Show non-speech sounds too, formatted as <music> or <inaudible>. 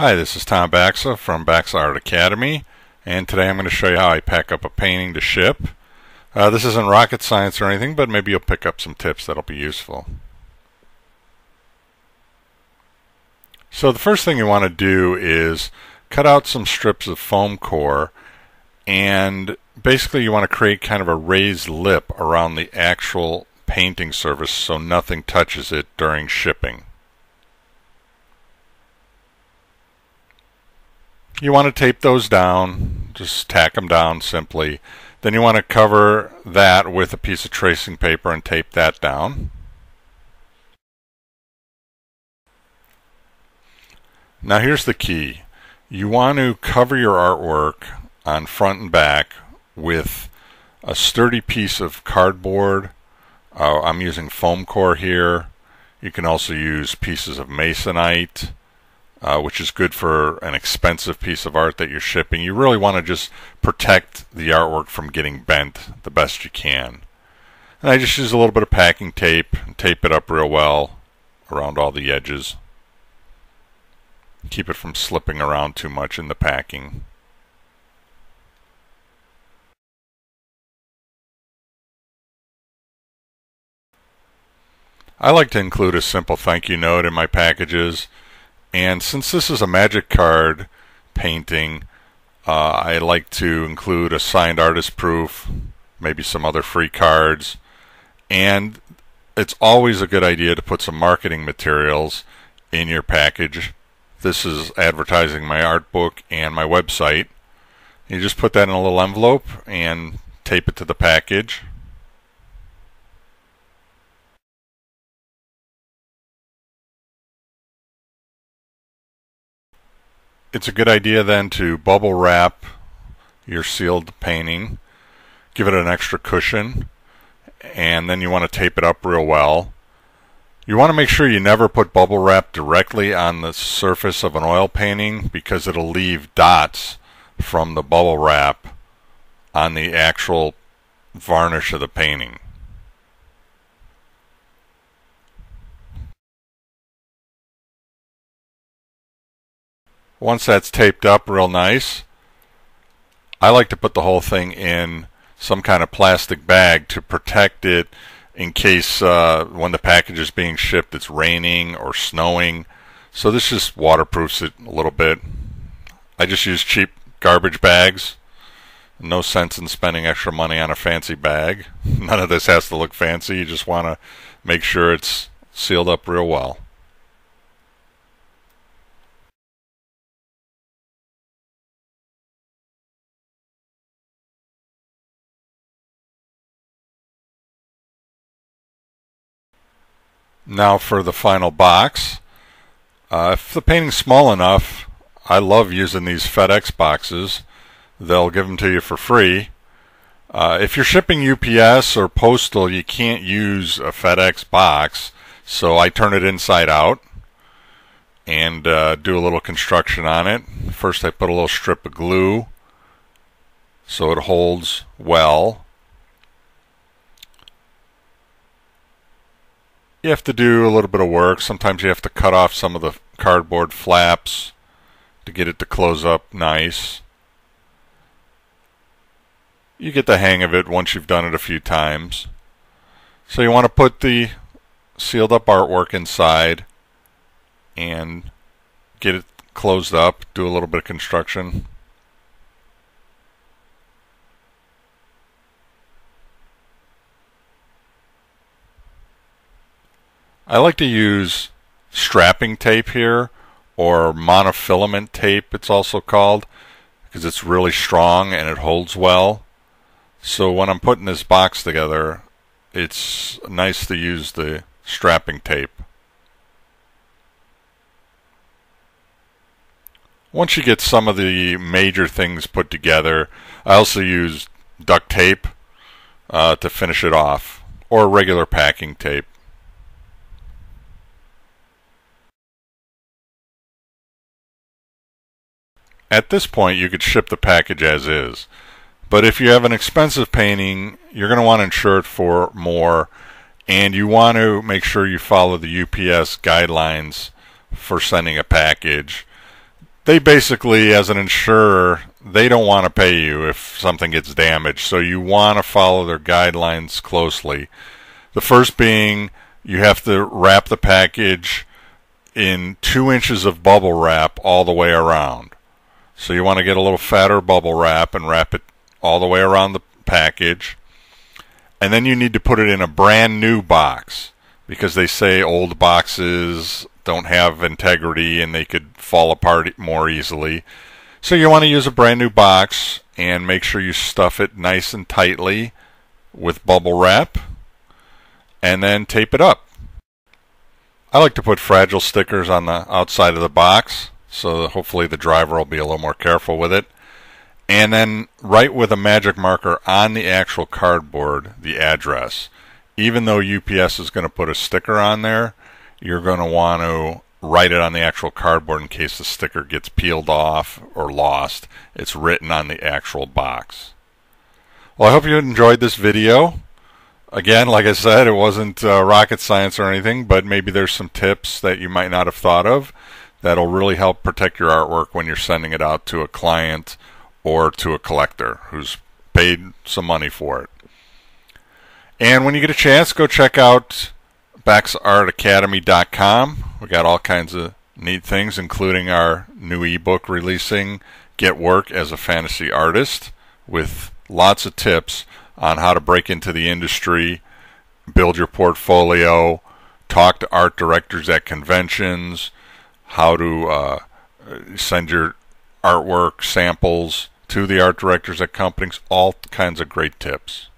Hi, this is Tom Baxa from Baxa Art Academy, and today I'm going to show you how I pack up a painting to ship. Uh, this isn't rocket science or anything, but maybe you'll pick up some tips that'll be useful. So the first thing you want to do is cut out some strips of foam core and basically you want to create kind of a raised lip around the actual painting surface so nothing touches it during shipping. You want to tape those down, just tack them down simply. Then you want to cover that with a piece of tracing paper and tape that down. Now here's the key. You want to cover your artwork on front and back with a sturdy piece of cardboard. Uh, I'm using foam core here. You can also use pieces of masonite uh, which is good for an expensive piece of art that you're shipping. You really want to just protect the artwork from getting bent the best you can. And I just use a little bit of packing tape and tape it up real well around all the edges. Keep it from slipping around too much in the packing. I like to include a simple thank you note in my packages. And since this is a magic card painting, uh, I like to include a signed artist proof, maybe some other free cards, and it's always a good idea to put some marketing materials in your package. This is advertising my art book and my website. You just put that in a little envelope and tape it to the package. It's a good idea then to bubble wrap your sealed painting, give it an extra cushion, and then you want to tape it up real well. You want to make sure you never put bubble wrap directly on the surface of an oil painting because it'll leave dots from the bubble wrap on the actual varnish of the painting. Once that's taped up real nice, I like to put the whole thing in some kind of plastic bag to protect it in case uh, when the package is being shipped it's raining or snowing. So this just waterproofs it a little bit. I just use cheap garbage bags. No sense in spending extra money on a fancy bag. <laughs> None of this has to look fancy. You just want to make sure it's sealed up real well. Now for the final box. Uh, if the painting's small enough, I love using these FedEx boxes. They'll give them to you for free. Uh, if you're shipping UPS or postal, you can't use a FedEx box, so I turn it inside out and uh, do a little construction on it. First, I put a little strip of glue so it holds well. You have to do a little bit of work. Sometimes you have to cut off some of the cardboard flaps to get it to close up nice. You get the hang of it once you've done it a few times. So you want to put the sealed up artwork inside and get it closed up, do a little bit of construction. I like to use strapping tape here or monofilament tape it's also called because it's really strong and it holds well. So when I'm putting this box together it's nice to use the strapping tape. Once you get some of the major things put together, I also use duct tape uh, to finish it off or regular packing tape. At this point, you could ship the package as is. But if you have an expensive painting, you're going to want to insure it for more, and you want to make sure you follow the UPS guidelines for sending a package. they basically, as an insurer, they don't want to pay you if something gets damaged. So you want to follow their guidelines closely. The first being you have to wrap the package in two inches of bubble wrap all the way around. So you want to get a little fatter bubble wrap and wrap it all the way around the package. And then you need to put it in a brand new box because they say old boxes don't have integrity and they could fall apart more easily. So you want to use a brand new box and make sure you stuff it nice and tightly with bubble wrap and then tape it up. I like to put fragile stickers on the outside of the box so hopefully the driver will be a little more careful with it. And then write with a magic marker on the actual cardboard the address. Even though UPS is going to put a sticker on there, you're going to want to write it on the actual cardboard in case the sticker gets peeled off or lost. It's written on the actual box. Well, I hope you enjoyed this video. Again, like I said, it wasn't uh, rocket science or anything, but maybe there's some tips that you might not have thought of that'll really help protect your artwork when you're sending it out to a client or to a collector who's paid some money for it. And when you get a chance, go check out BaxaArtAcademy.com. We got all kinds of neat things, including our new ebook releasing, Get Work as a Fantasy Artist, with lots of tips on how to break into the industry, build your portfolio, talk to art directors at conventions, how to uh, send your artwork samples to the art directors at companies, all kinds of great tips.